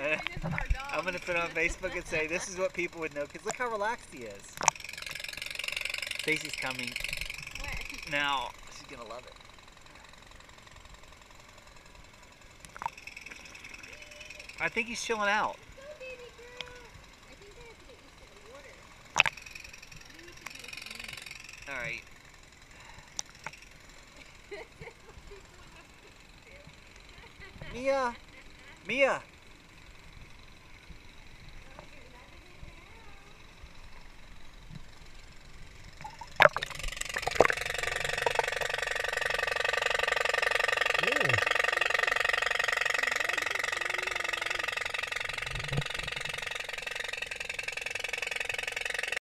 This is our dog. I'm gonna put on Facebook and say this is what people would know because look how relaxed he is. Stacy's coming Where? now. She's gonna love it. I think he's chilling out. Go, baby girl. I think they have to get used to the water. I think we should do this in All right. Mia, Mia! Ooh.